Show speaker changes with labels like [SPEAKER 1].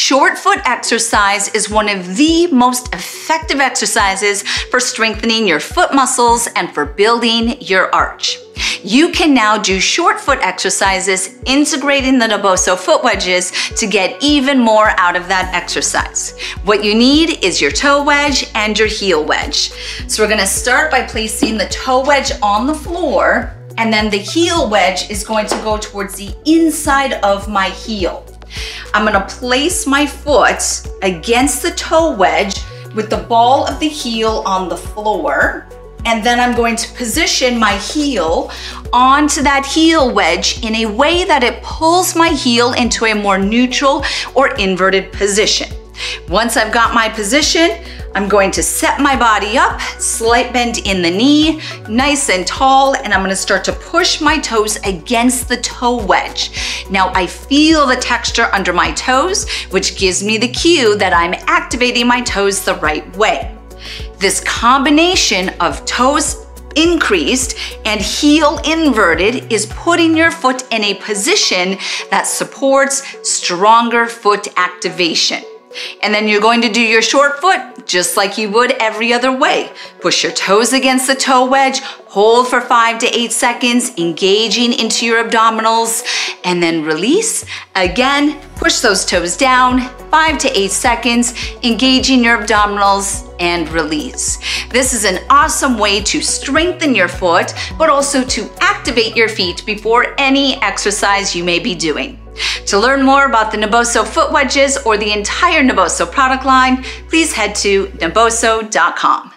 [SPEAKER 1] Short foot exercise is one of the most effective exercises for strengthening your foot muscles and for building your arch. You can now do short foot exercises integrating the Naboso foot wedges to get even more out of that exercise. What you need is your toe wedge and your heel wedge. So we're gonna start by placing the toe wedge on the floor and then the heel wedge is going to go towards the inside of my heel. I'm gonna place my foot against the toe wedge with the ball of the heel on the floor. And then I'm going to position my heel onto that heel wedge in a way that it pulls my heel into a more neutral or inverted position. Once I've got my position, I'm going to set my body up, slight bend in the knee, nice and tall, and I'm gonna start to push my toes against the toe wedge. Now I feel the texture under my toes, which gives me the cue that I'm activating my toes the right way. This combination of toes increased and heel inverted is putting your foot in a position that supports stronger foot activation. And then you're going to do your short foot just like you would every other way. Push your toes against the toe wedge, hold for five to eight seconds, engaging into your abdominals, and then release. Again, push those toes down, five to eight seconds, engaging your abdominals, and release. This is an awesome way to strengthen your foot, but also to activate your feet before any exercise you may be doing. To learn more about the Naboso foot wedges or the entire Naboso product line, please head to naboso.com.